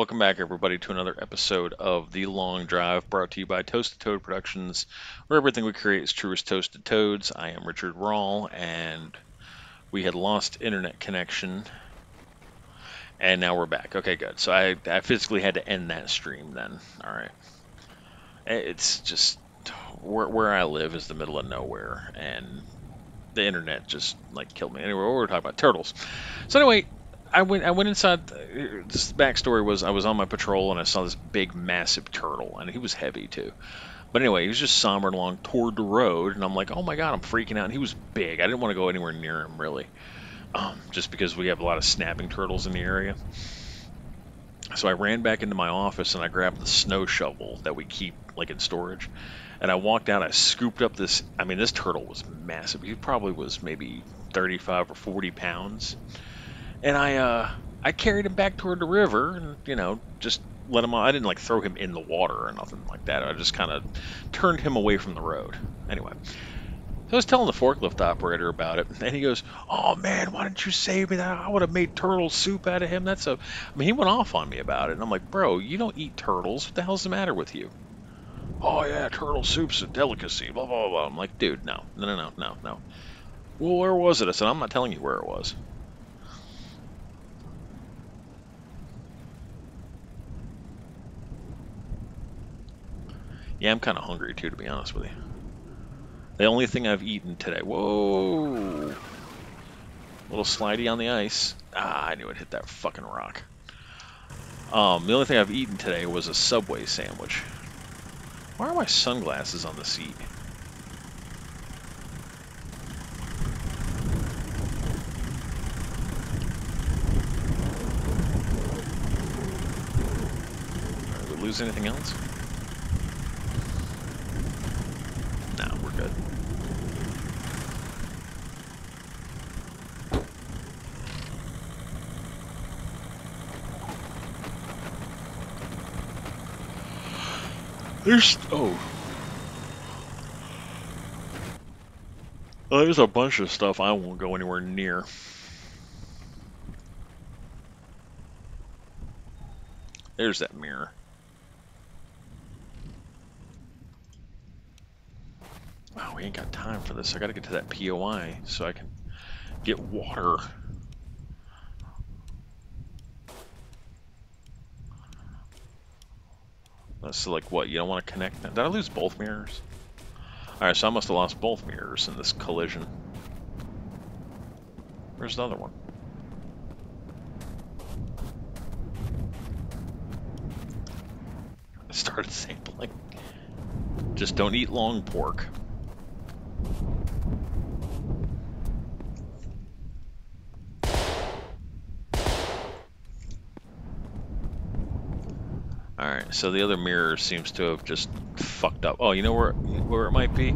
Welcome back, everybody, to another episode of The Long Drive, brought to you by Toasted Toad Productions, where everything we create is true as toasted toads. I am Richard Rahl, and we had lost internet connection, and now we're back. Okay, good. So I, I physically had to end that stream then. All right. Eh, it's just where, where I live is the middle of nowhere, and the internet just like killed me. Anyway, we were talking about turtles. So anyway, I went I went inside. This backstory was I was on my patrol and I saw this big, massive turtle, and he was heavy too. But anyway, he was just sombering along toward the road, and I'm like, oh my god, I'm freaking out. And he was big. I didn't want to go anywhere near him really, um, just because we have a lot of snapping turtles in the area. So I ran back into my office and I grabbed the snow shovel that we keep like in storage, and I walked out. I scooped up this. I mean, this turtle was massive. He probably was maybe 35 or 40 pounds and I uh, I carried him back toward the river, and you know, just let him. I didn't like throw him in the water or nothing like that. I just kind of turned him away from the road. Anyway. I was telling the forklift operator about it, and he goes, "Oh man, why didn't you save me? That I would have made turtle soup out of him. That's a." I mean, he went off on me about it, and I'm like, "Bro, you don't eat turtles. What the hell's the matter with you?" Oh yeah, turtle soup's a delicacy. Blah blah blah. I'm like, dude, no, no, no, no, no, no. Well, where was it? I said, I'm not telling you where it was. Yeah, I'm kind of hungry too, to be honest with you. The only thing I've eaten today. Whoa! A little slidey on the ice. Ah, I knew it hit that fucking rock. Um, the only thing I've eaten today was a Subway sandwich. Why are my sunglasses on the seat? Did we lose anything else? There's oh. There's a bunch of stuff I won't go anywhere near. There's that mirror. Wow, we ain't got time for this. I gotta get to that POI so I can get water. So like what, you don't want to connect Did I lose both mirrors? Alright, so I must have lost both mirrors in this collision. Where's the other one? I started sampling. Just don't eat long pork. Alright, so the other mirror seems to have just fucked up. Oh, you know where where it might be?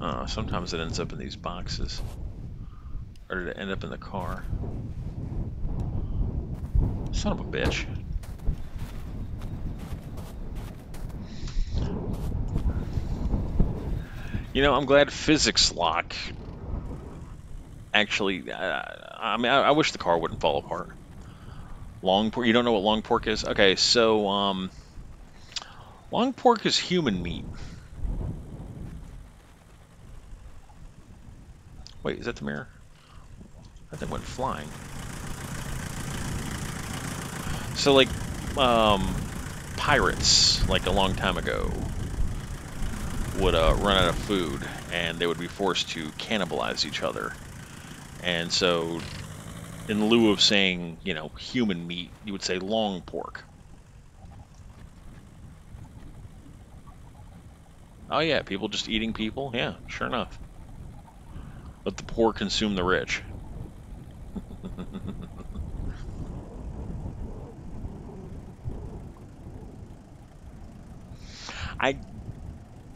Uh, sometimes it ends up in these boxes. Or did it end up in the car? Son of a bitch. You know, I'm glad physics lock actually, uh, I mean, I, I, wish the car wouldn't fall apart. Long pork, you don't know what long pork is? Okay, so, um, long pork is human meat. Wait, is that the mirror? That thing went flying. So, like, um, pirates, like a long time ago, would uh, run out of food and they would be forced to cannibalize each other. And so, in lieu of saying, you know, human meat, you would say long pork. Oh, yeah, people just eating people? Yeah, sure enough. Let the poor consume the rich. I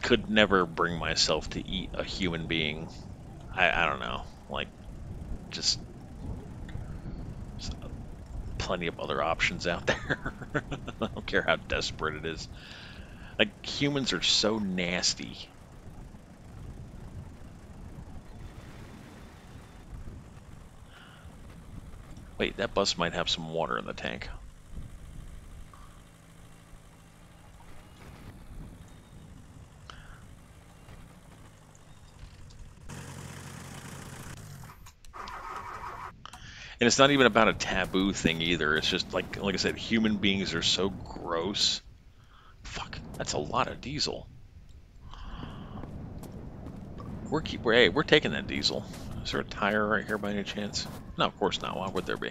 could never bring myself to eat a human being. I, I don't know. Like, just, just plenty of other options out there. I don't care how desperate it is. Like, humans are so nasty. Wait, that bus might have some water in the tank. And it's not even about a taboo thing either. It's just like, like I said, human beings are so gross. Fuck, that's a lot of diesel. We're keep, we're, hey, we're taking that diesel. Is there a tire right here by any chance? No, of course not. Why would there be?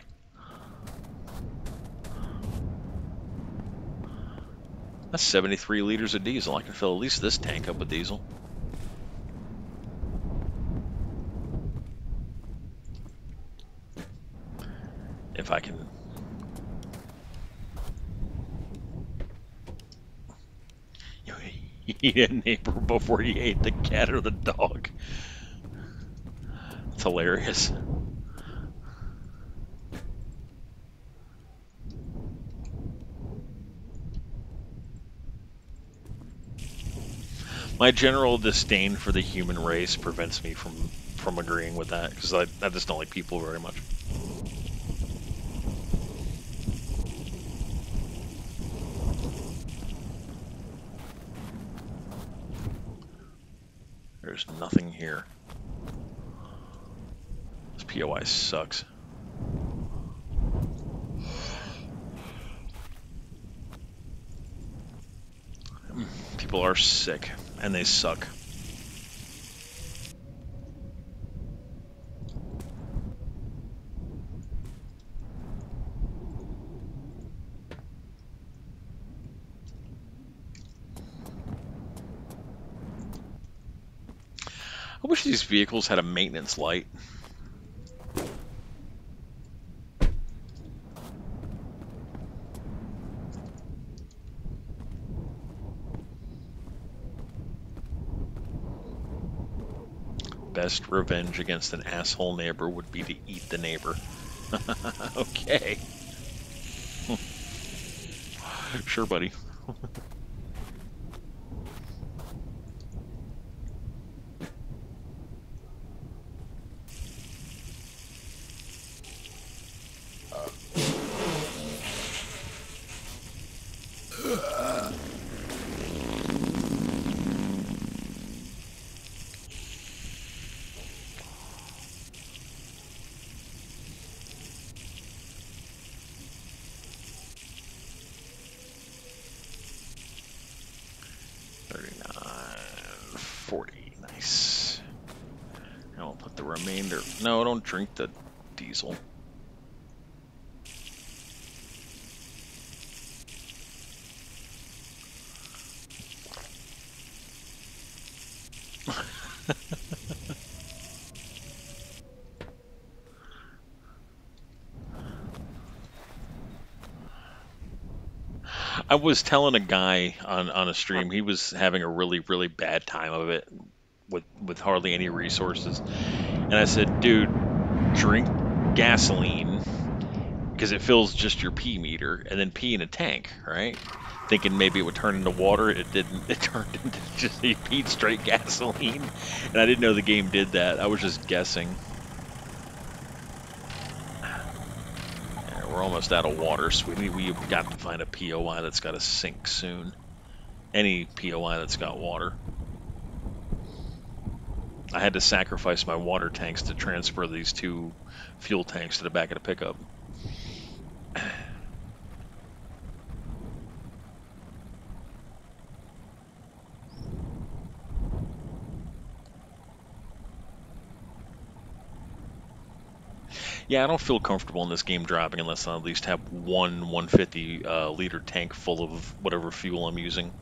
That's 73 liters of diesel. I can fill at least this tank up with diesel. I can... Eat a neighbor before you ate the cat or the dog. It's hilarious. My general disdain for the human race prevents me from from agreeing with that because I, I just don't like people very much. There's nothing here. This sucks. People are sick, and they suck. I wish these vehicles had a maintenance light. Best revenge against an asshole neighbor would be to eat the neighbor. okay. sure, buddy. Thirty-nine, forty, nice. Now I'll put the remainder. No, don't drink the diesel. I was telling a guy on, on a stream he was having a really really bad time of it with with hardly any resources, and I said, dude, drink gasoline because it fills just your pee meter, and then pee in a tank, right? Thinking maybe it would turn into water, it didn't. It turned into just he peed straight gasoline, and I didn't know the game did that. I was just guessing. we're almost out of water, so we, we've got to find a POI that's got a sink soon. Any POI that's got water. I had to sacrifice my water tanks to transfer these two fuel tanks to the back of the pickup. Yeah, I don't feel comfortable in this game driving unless I at least have one 150 uh, liter tank full of whatever fuel I'm using.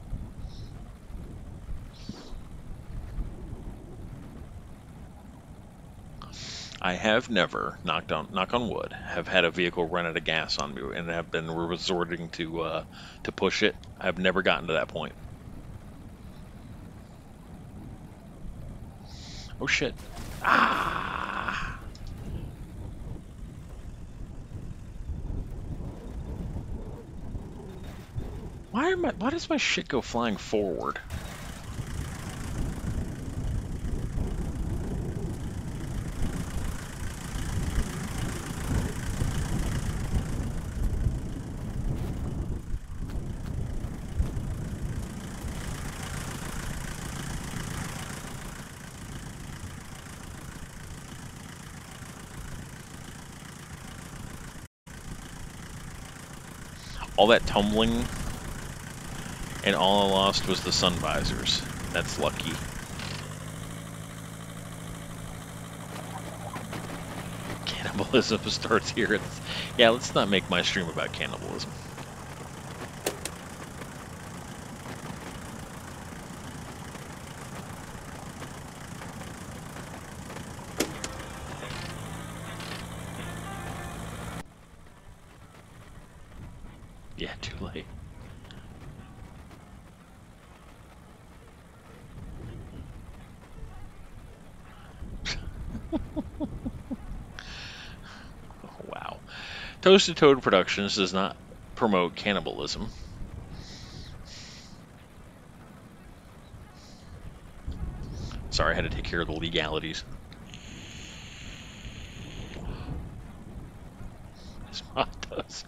I have never, knocked on knock on wood, have had a vehicle run out of gas on me and have been resorting to uh, to push it. I've never gotten to that point. Oh shit. Ah! Why am I, why does my shit go flying forward? All that tumbling, and all I lost was the sun visors. That's lucky. Cannibalism starts here. yeah, let's not make my stream about cannibalism. Yeah, too late. Oh, wow. Toasted Toad Productions does not promote cannibalism. Sorry, I had to take care of the legalities. This mod does.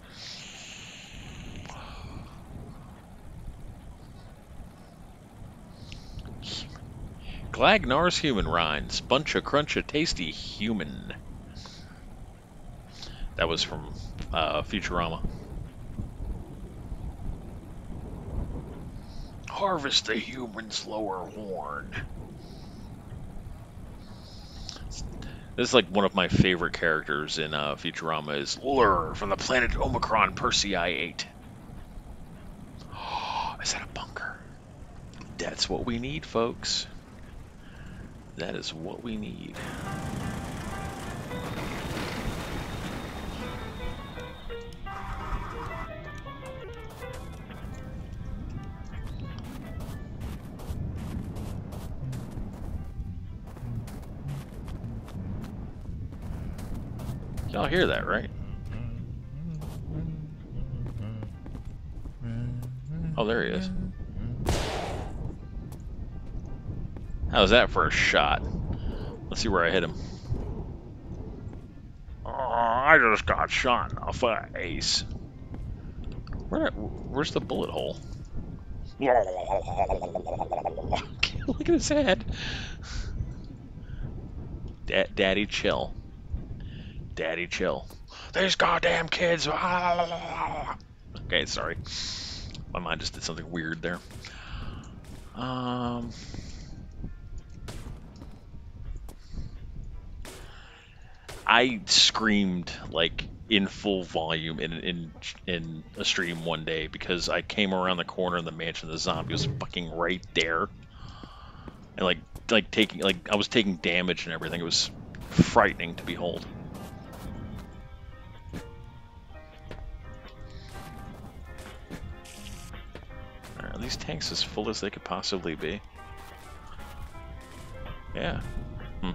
Glagnar's Human Rinds. Bunch of crunch a tasty human. That was from uh, Futurama. Harvest the human's lower horn. This is like one of my favorite characters in uh, Futurama is Lrrr from the planet Omicron Persei 8. is that a bunker? That's what we need, folks. That is what we need. Y'all hear that, right? Oh, there he is. How's that for a shot? Let's see where I hit him. Oh, I just got shot in the face. Where, where's the bullet hole? Look at his head. Da Daddy, chill. Daddy, chill. These goddamn kids. Okay, sorry. My mind just did something weird there. Um. I screamed like in full volume in in in a stream one day because I came around the corner in the mansion. The zombie was fucking right there, and like like taking like I was taking damage and everything. It was frightening to behold. Are these tanks as full as they could possibly be? Yeah. Hmm.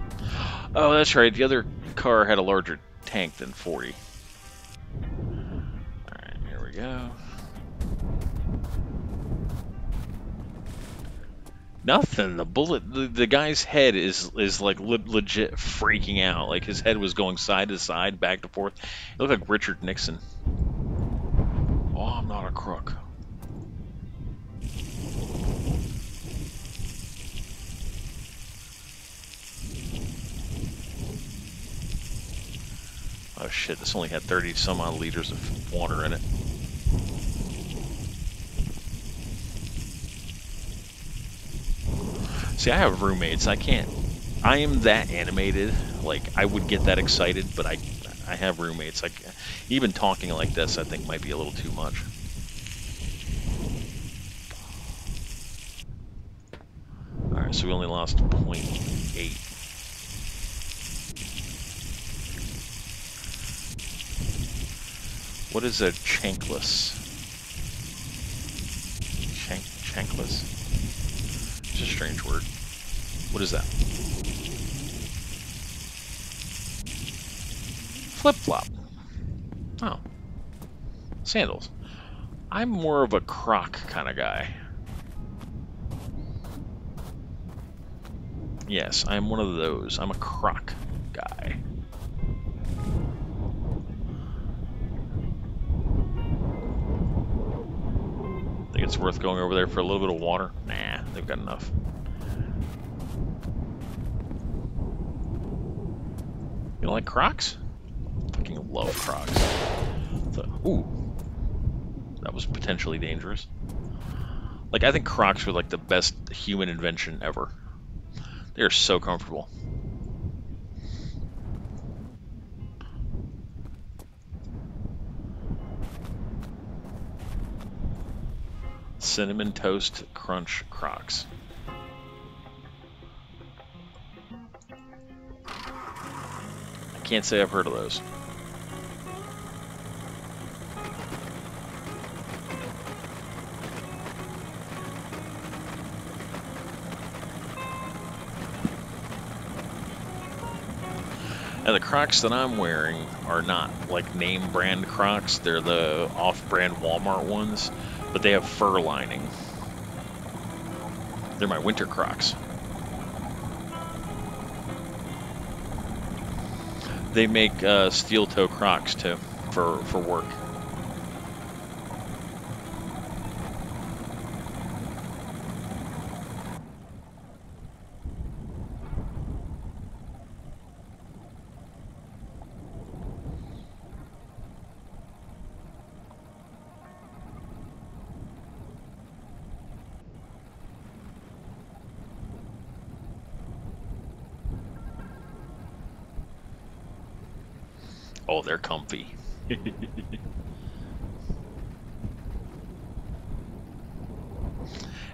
Oh, that's right. The other car had a larger tank than 40. Alright, here we go. Nothing. The bullet, the, the guy's head is is like le legit freaking out. Like his head was going side to side, back to forth. It looked like Richard Nixon. Oh, I'm not a crook. Oh shit, this only had 30 some odd liters of water in it. See, I have roommates. I can't. I am that animated. Like, I would get that excited, but I I have roommates. Like, even talking like this, I think might be a little too much. Alright, so we only lost 0.8. What is a chankless? Chank, chankless? It's a strange word. What is that? Flip-flop. Oh. Sandals. I'm more of a croc kind of guy. Yes, I'm one of those. I'm a croc guy. Worth going over there for a little bit of water? Nah, they've got enough. You don't like Crocs? Fucking love Crocs. So, ooh, that was potentially dangerous. Like, I think Crocs were like the best human invention ever. They're so comfortable. Cinnamon Toast Crunch Crocs. I can't say I've heard of those. Now the Crocs that I'm wearing are not like name brand Crocs. They're the off-brand Walmart ones, but they have fur lining. They're my winter Crocs. They make uh, steel toe Crocs too for for work. Oh, they're comfy.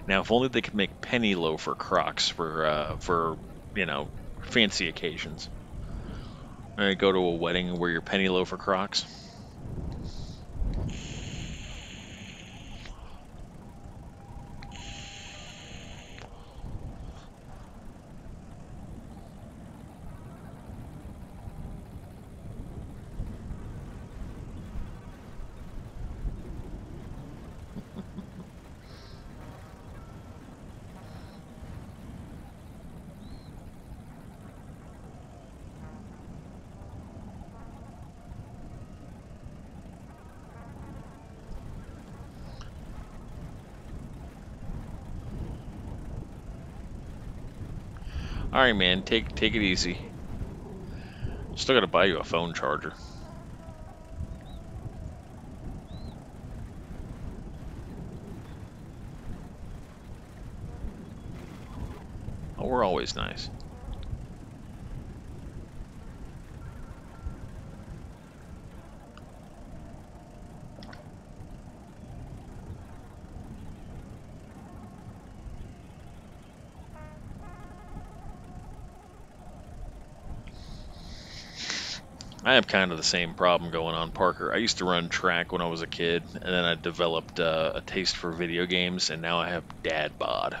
now, if only they could make penny loafer Crocs for uh, for you know fancy occasions. I go to a wedding and wear your penny loafer Crocs. All right, man. Take take it easy. Still gotta buy you a phone charger. Oh, we're always nice. I have kind of the same problem going on, Parker. I used to run track when I was a kid, and then I developed uh, a taste for video games, and now I have dad bod.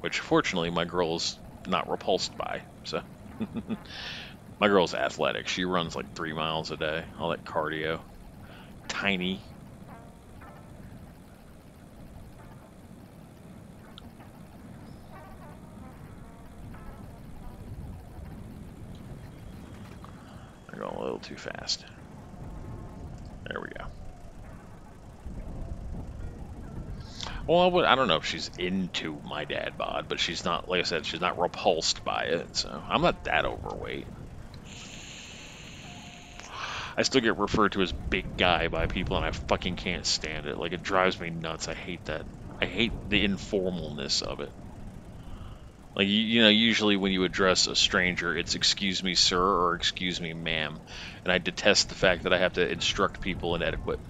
Which, fortunately, my girl's not repulsed by, so... my girl's athletic. She runs like three miles a day, all that cardio. Tiny, going a little too fast. There we go. Well, I would, I don't know if she's into my dad bod, but she's not, like I said, she's not repulsed by it, so I'm not that overweight. I still get referred to as big guy by people, and I fucking can't stand it. Like, it drives me nuts. I hate that. I hate the informalness of it. Like, you, you know, usually when you address a stranger, it's excuse me, sir, or excuse me, ma'am. And I detest the fact that I have to instruct people in etiquette.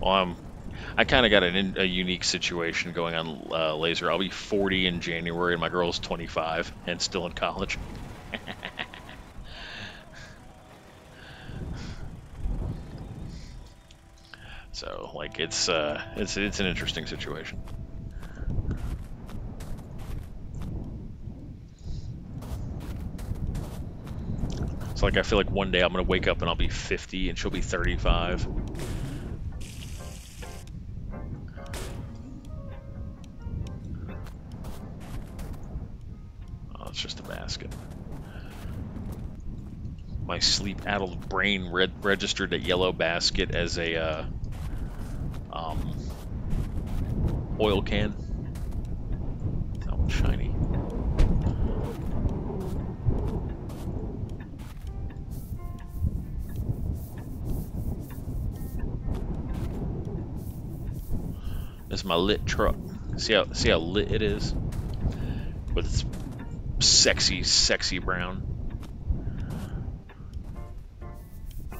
Well, I'm, I kind of got an, a unique situation going on uh, Laser. I'll be 40 in January, and my girl's 25 and still in college. So like it's uh, it's it's an interesting situation. It's like I feel like one day I'm gonna wake up and I'll be 50 and she'll be 35. Oh, it's just a basket. My sleep-addled brain registered a yellow basket as a uh, um, oil can. That one's shiny. This is my lit truck. See how see how lit it is? With its sexy, sexy brown. I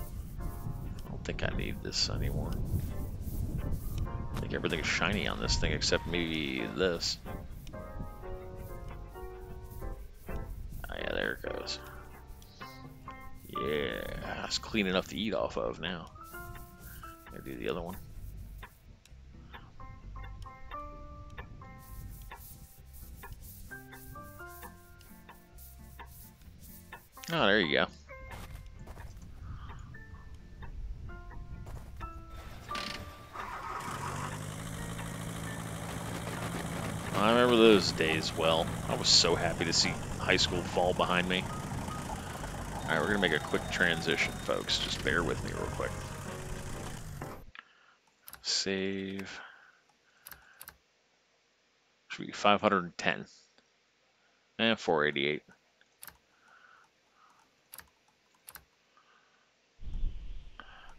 don't think I need this anymore. I think everything is shiny on this thing except maybe this. Oh, yeah, there it goes. Yeah, it's clean enough to eat off of now. Gonna do the other one. Oh, there you go. Remember those days well. I was so happy to see high school fall behind me. Alright, we're going to make a quick transition, folks. Just bear with me real quick. Save. Should be 510. And eh, 488.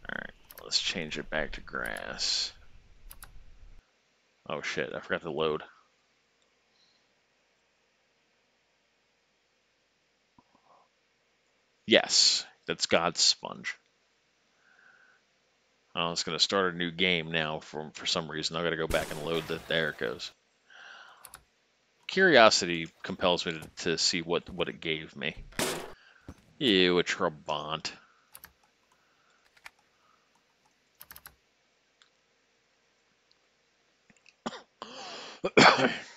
Alright, let's change it back to grass. Oh shit, I forgot to load. Yes, that's God's sponge. I was going to start a new game now for, for some reason. I've got to go back and load that. There it goes. Curiosity compels me to, to see what, what it gave me. Ew, a Trabant.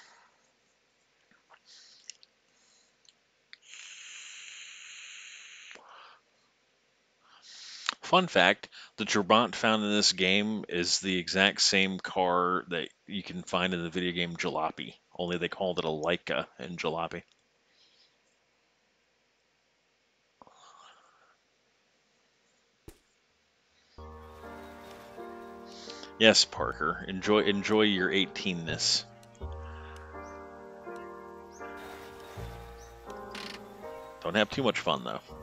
Fun fact, the Trabant found in this game is the exact same car that you can find in the video game Jalopy, only they called it a Laika in Jalopy. Yes, Parker. Enjoy enjoy your 18ness. Don't have too much fun though.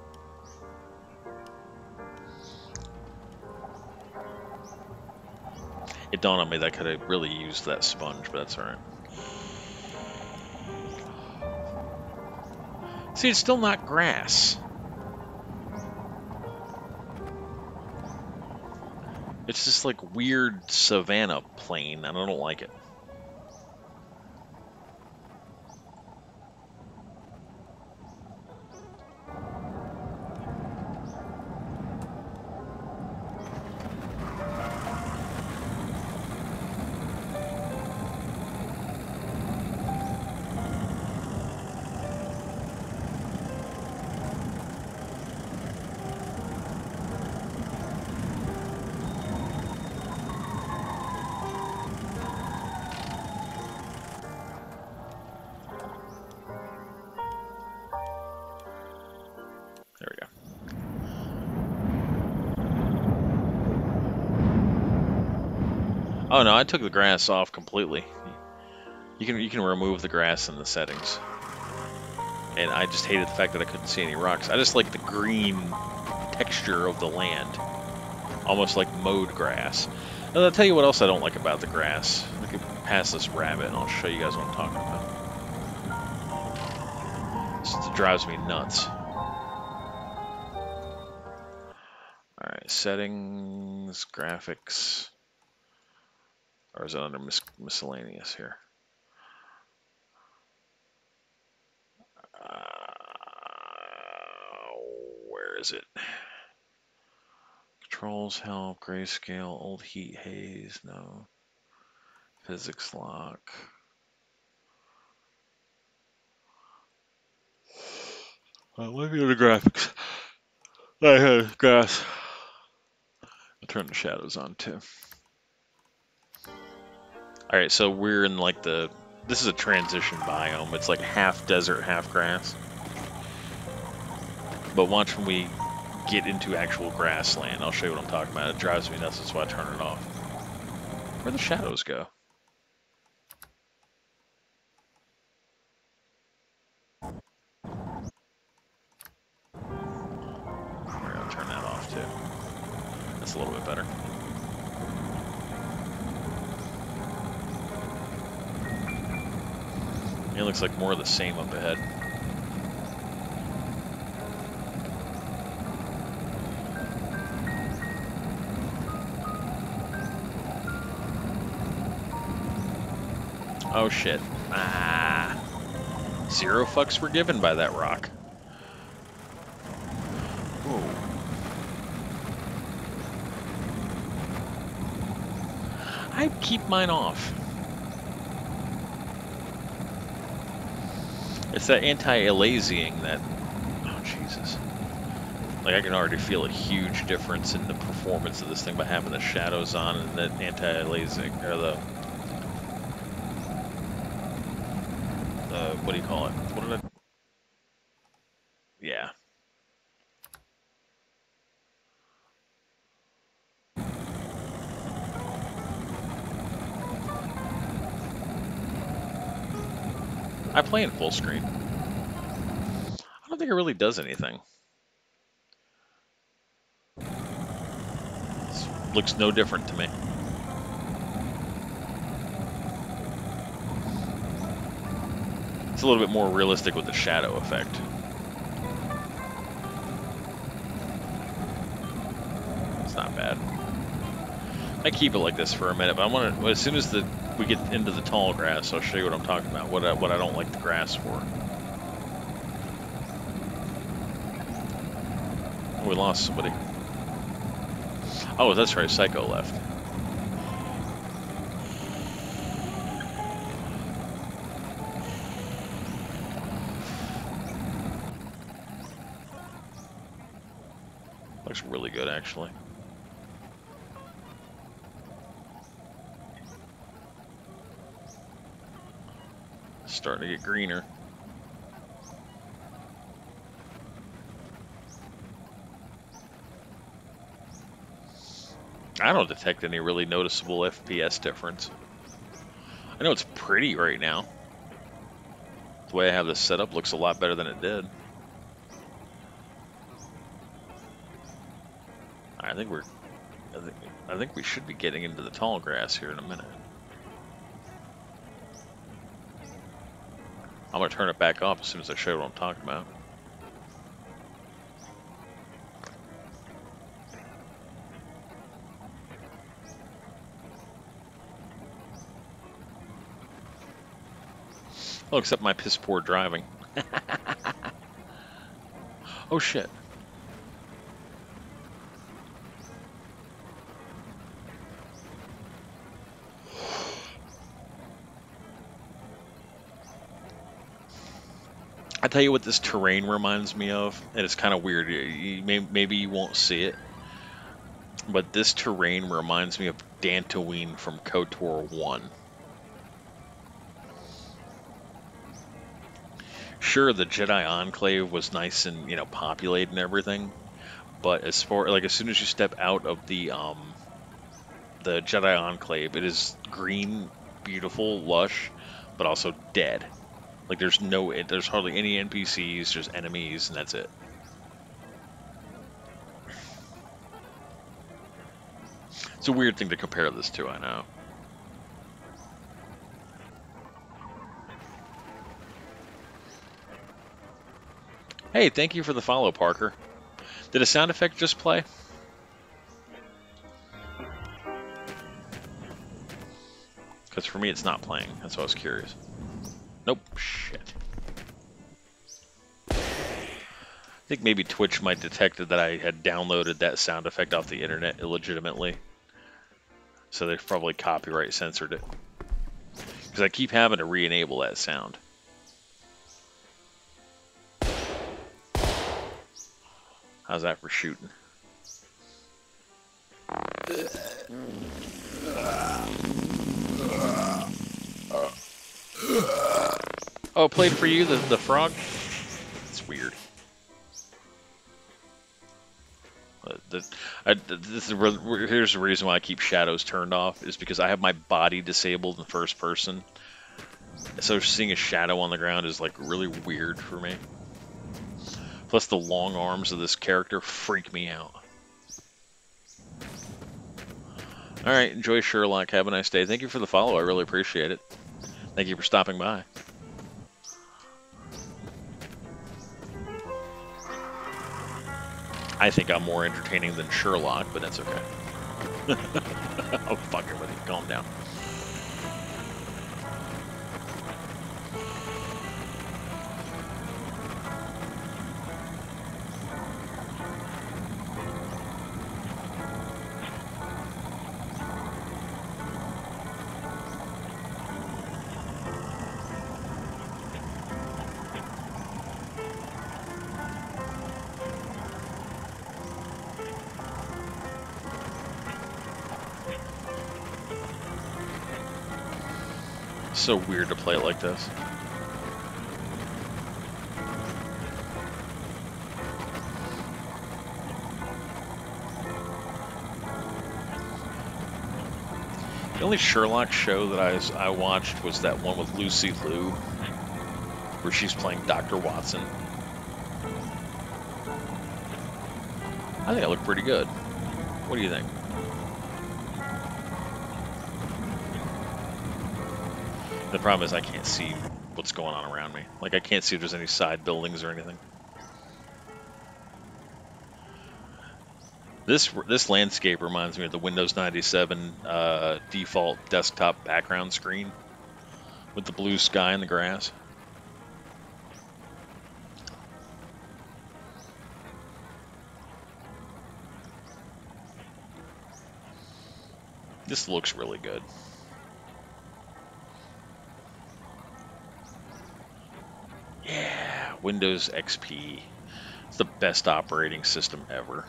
It dawned on me that I could have really used that sponge, but that's alright. See, it's still not grass. It's just like weird savanna plain, and I don't like it. Oh no, I took the grass off completely. You can you can remove the grass in the settings. And I just hated the fact that I couldn't see any rocks. I just like the green texture of the land. Almost like mowed grass. And I'll tell you what else I don't like about the grass. I can pass this rabbit and I'll show you guys what I'm talking about. It drives me nuts. Alright, settings, graphics. Or is it under mis miscellaneous here? Uh, where is it? Controls, help, grayscale, old heat haze, no. Physics lock. Uh, let to graphics. I have grass. I'll turn the shadows on too. All right, so we're in like the, this is a transition biome. It's like half desert, half grass. But watch when we get into actual grassland. I'll show you what I'm talking about. It drives me nuts, that's why I turn it off. Where the shadows go? We're gonna turn that off too. That's a little bit better. It looks like more of the same up ahead. Oh shit. Ah. Zero fucks were given by that rock. Whoa. I'd keep mine off. It's that anti-aliasing that... Oh, Jesus. Like, I can already feel a huge difference in the performance of this thing by having the shadows on and that anti-aliasing, or the uh, what do you call it? What did I? Yeah. I play in full screen. Really does anything. This looks no different to me. It's a little bit more realistic with the shadow effect. It's not bad. I keep it like this for a minute, but I want to. As soon as the we get into the tall grass, I'll show you what I'm talking about. What I, what I don't like the grass for. Oh, we lost somebody. Oh, that's right. Psycho left. Looks really good, actually. Starting to get greener. I don't detect any really noticeable FPS difference. I know it's pretty right now. The way I have this set up looks a lot better than it did. I think we're, I think, I think we should be getting into the tall grass here in a minute. I'm gonna turn it back off as soon as I show what I'm talking about. Oh, except my piss poor driving. oh shit. I tell you what this terrain reminds me of, and it's kind of weird. maybe you won't see it, but this terrain reminds me of Dantooine from KOTOR 1. Sure, the Jedi Enclave was nice and you know populated and everything, but as far like as soon as you step out of the um, the Jedi Enclave, it is green, beautiful, lush, but also dead. Like there's no, there's hardly any NPCs, just enemies, and that's it. It's a weird thing to compare this to, I know. Hey, thank you for the follow, Parker. Did a sound effect just play? Because for me, it's not playing. That's why I was curious. Nope. Shit. I think maybe Twitch might detected that I had downloaded that sound effect off the internet illegitimately. So they probably copyright censored it. Because I keep having to re-enable that sound. How's that for shooting? Oh, played for you, the, the frog? It's weird. Uh, the, I, this is here's the reason why I keep shadows turned off is because I have my body disabled in first person. So seeing a shadow on the ground is like really weird for me. Plus the long arms of this character freak me out. Alright, enjoy Sherlock. Have a nice day. Thank you for the follow. I really appreciate it. Thank you for stopping by. I think I'm more entertaining than Sherlock, but that's okay. oh, fuck with you. Calm down. So weird to play it like this. The only Sherlock show that I, I watched was that one with Lucy Liu, where she's playing Dr. Watson. I think I look pretty good. What do you think? The problem is I can't see what's going on around me. Like I can't see if there's any side buildings or anything. This this landscape reminds me of the Windows 97 uh, default desktop background screen with the blue sky and the grass. This looks really good. Windows XP. It's the best operating system ever.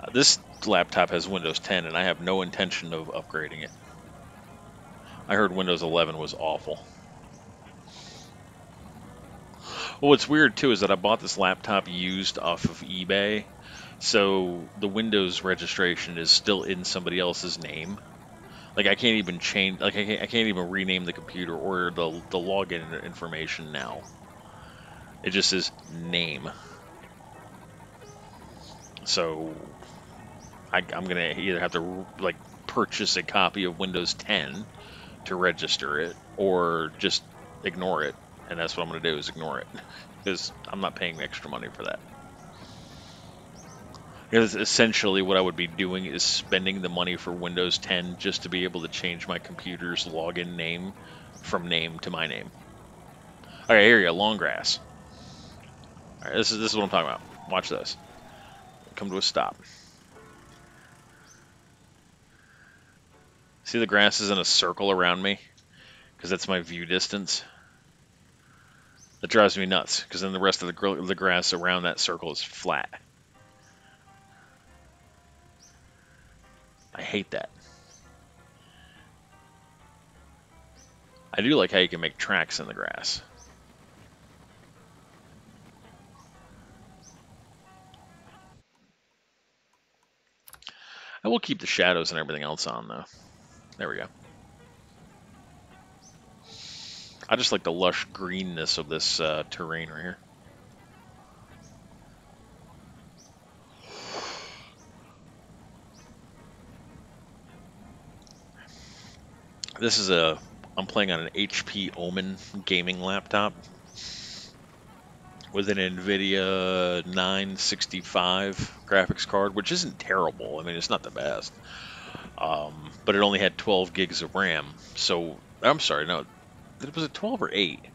Uh, this laptop has Windows 10, and I have no intention of upgrading it. I heard Windows 11 was awful. Well, what's weird too is that I bought this laptop used off of eBay, so the Windows registration is still in somebody else's name. Like I can't even change, like I can't, I can't even rename the computer or the the login information now. It just says name. So I, am gonna either have to like purchase a copy of Windows 10 to register it, or just ignore it. And that's what I'm gonna do is ignore it because I'm not paying extra money for that. Because essentially, what I would be doing is spending the money for Windows 10 just to be able to change my computer's login name from name to my name. Right, here you go, long grass. All right, this is this is what I'm talking about. Watch this. Come to a stop. See the grass is in a circle around me? Because that's my view distance. That drives me nuts, because then the rest of the, the grass around that circle is flat. I hate that. I do like how you can make tracks in the grass. Will keep the shadows and everything else on, though. There we go. I just like the lush greenness of this uh, terrain right here. This is a, I'm playing on an HP Omen gaming laptop with an NVIDIA 965 graphics card, which isn't terrible. I mean, it's not the best. Um, but it only had 12 gigs of RAM. So, I'm sorry, no, it was it 12 or 8?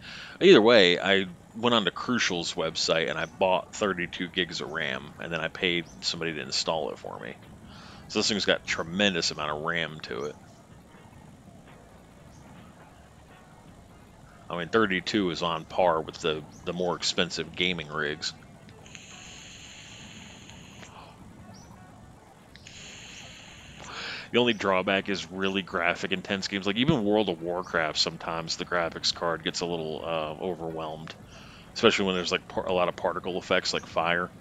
Either way, I went on to Crucial's website and I bought 32 gigs of RAM, and then I paid somebody to install it for me. So this thing's got tremendous amount of RAM to it. I mean, 32 is on par with the, the more expensive gaming rigs. The only drawback is really graphic intense games. Like even World of Warcraft, sometimes the graphics card gets a little uh, overwhelmed, especially when there's like a lot of particle effects like fire.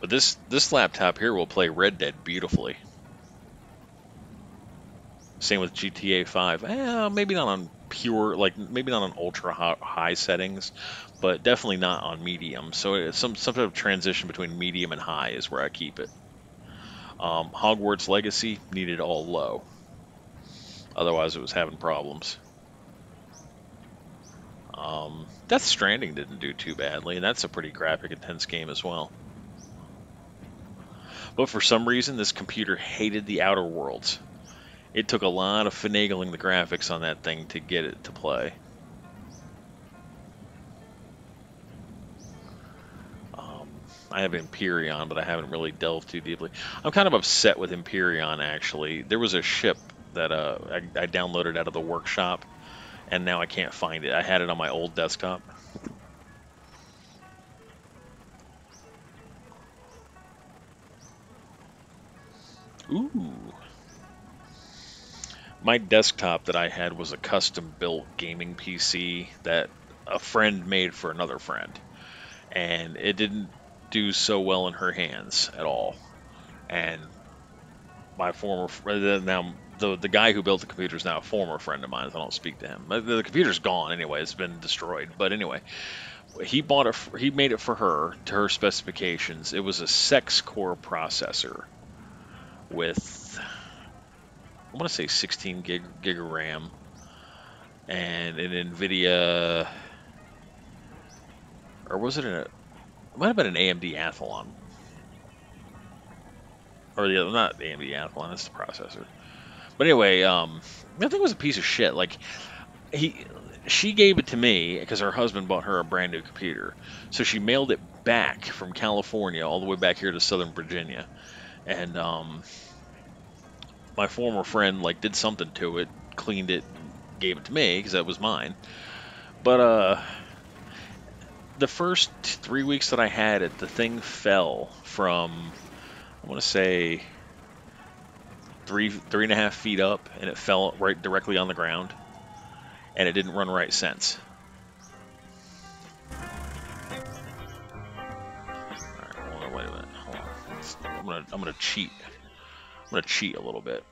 But this this laptop here will play Red Dead beautifully. Same with GTA 5. Eh, maybe not on pure, like maybe not on ultra high settings, but definitely not on medium. So it's some some sort of transition between medium and high is where I keep it. Um, Hogwarts Legacy needed all low. Otherwise, it was having problems. Um, Death Stranding didn't do too badly, and that's a pretty graphic intense game as well. But for some reason, this computer hated the Outer Worlds. It took a lot of finagling the graphics on that thing to get it to play. Um, I have Empyrion, but I haven't really delved too deeply. I'm kind of upset with Empyrion, actually. There was a ship that uh, I, I downloaded out of the workshop, and now I can't find it. I had it on my old desktop. Ooh. My desktop that I had was a custom built gaming PC that a friend made for another friend. And it didn't do so well in her hands at all. And my former uh, now the the guy who built the computer is now a former friend of mine. So I don't speak to him. The, the computer's gone anyway. It's been destroyed. But anyway, he bought it. He made it for her to her specifications. It was a sex core processor with I want to say 16 gig gig of RAM. And an NVIDIA or was it a it might have been an AMD Athlon. Or the other not AMD Athlon that's the processor. But anyway um that thing was a piece of shit like he she gave it to me because her husband bought her a brand new computer. So she mailed it back from California all the way back here to Southern Virginia. And um, my former friend like did something to it, cleaned it, gave it to me because that was mine. But uh, the first three weeks that I had it, the thing fell from I want to say three three and a half feet up, and it fell right directly on the ground, and it didn't run right since. I'm gonna I'm gonna cheat. I'm gonna cheat a little bit.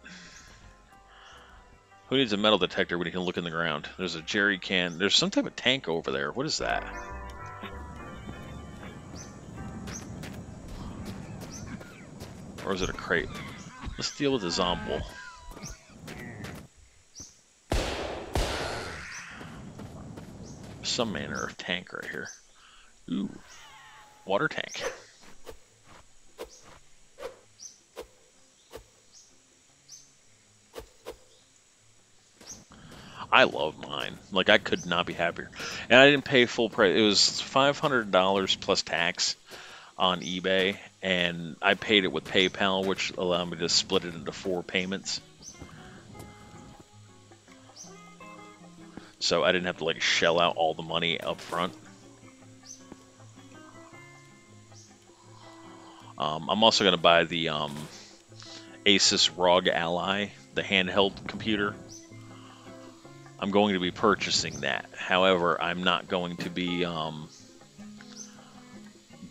Who needs a metal detector when he can look in the ground? There's a jerry can. There's some type of tank over there. What is that? Or is it a crate? Let's deal with the zombie. Some manner of tank right here. Ooh, water tank. I love mine. Like I could not be happier. And I didn't pay full price. It was five hundred dollars plus tax on eBay, and I paid it with PayPal, which allowed me to split it into four payments. So I didn't have to like shell out all the money up front. Um, I'm also going to buy the um, Asus ROG Ally, the handheld computer. I'm going to be purchasing that. However, I'm not going to be um,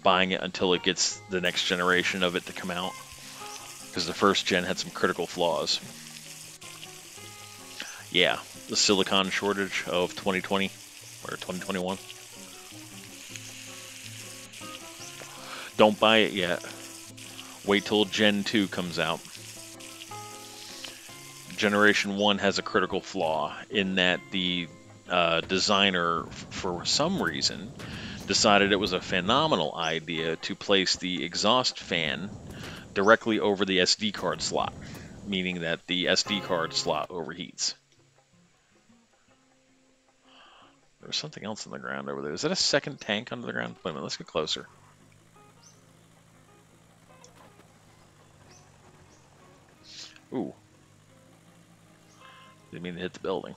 buying it until it gets the next generation of it to come out. Because the first gen had some critical flaws. Yeah, the silicon shortage of 2020 or 2021. Don't buy it yet. Wait till Gen 2 comes out. Generation 1 has a critical flaw in that the uh, designer, for some reason, decided it was a phenomenal idea to place the exhaust fan directly over the SD card slot, meaning that the SD card slot overheats. There's something else in the ground over there. Is that a second tank under the ground? Wait a minute, let's get closer. Ooh, didn't mean to hit the building.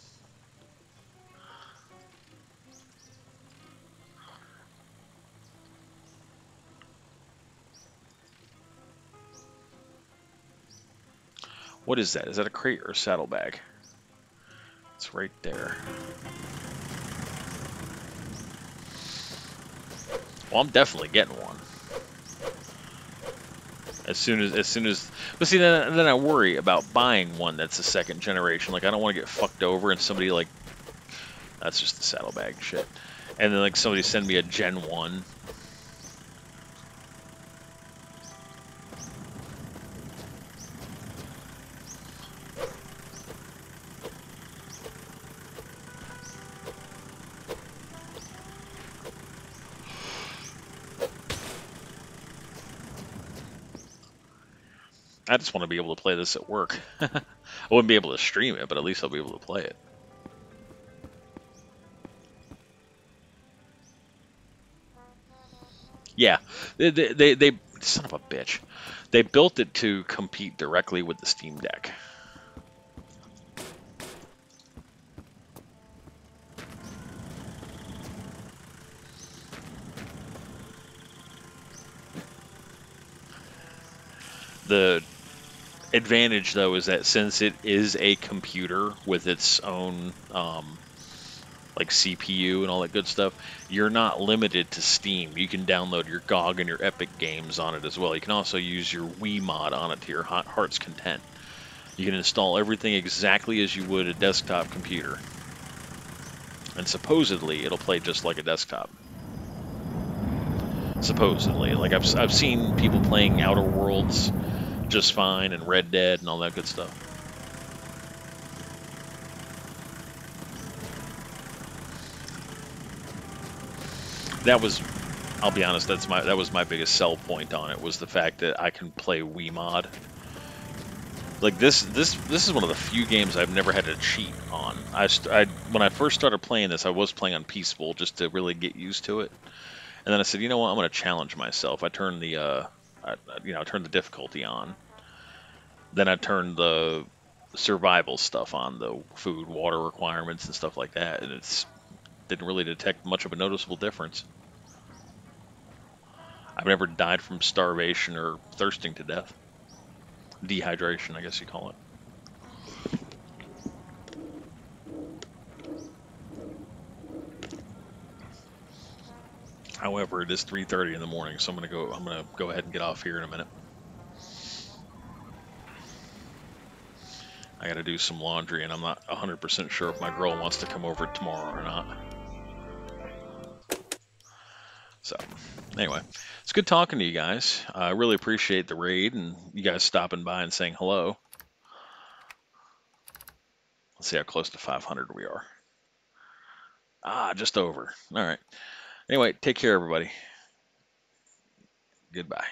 What is that? Is that a crate or a saddlebag? It's right there. Well, I'm definitely getting one. As soon as, as soon as, but see, then, then I worry about buying one that's a second generation. Like, I don't want to get fucked over and somebody like, that's just the saddlebag shit. And then like somebody send me a Gen 1 I just want to be able to play this at work. I wouldn't be able to stream it, but at least I'll be able to play it. Yeah, they, they, they, son of a bitch. They built it to compete directly with the Steam Deck. The advantage, though, is that since it is a computer with its own um, like CPU and all that good stuff, you're not limited to Steam. You can download your GOG and your Epic games on it as well. You can also use your WeMod on it to your heart's content. You can install everything exactly as you would a desktop computer. And supposedly, it'll play just like a desktop supposedly. Like I've I've seen people playing Outer Worlds just fine and Red Dead and all that good stuff. That was, I'll be honest, that's my that was my biggest sell point on it was the fact that I can play WeMod. Like this, this, this is one of the few games I've never had to cheat on. I, I when I first started playing this, I was playing on peaceful just to really get used to it. And then I said, you know what, I'm going to challenge myself. I turned the, uh, I, you know, I turned the difficulty on. Then I turned the survival stuff on, the food, water requirements, and stuff like that, and it's didn't really detect much of a noticeable difference. I've never died from starvation or thirsting to death. Dehydration, I guess you call it. However, it is 3:30 in the morning, so I'm gonna go. I'm gonna go ahead and get off here in a minute. I got to do some laundry, and I'm not 100% sure if my girl wants to come over tomorrow or not. So, anyway, it's good talking to you guys. I really appreciate the raid and you guys stopping by and saying hello. Let's see how close to 500 we are. Ah, just over. All right. Anyway, take care, everybody. Goodbye.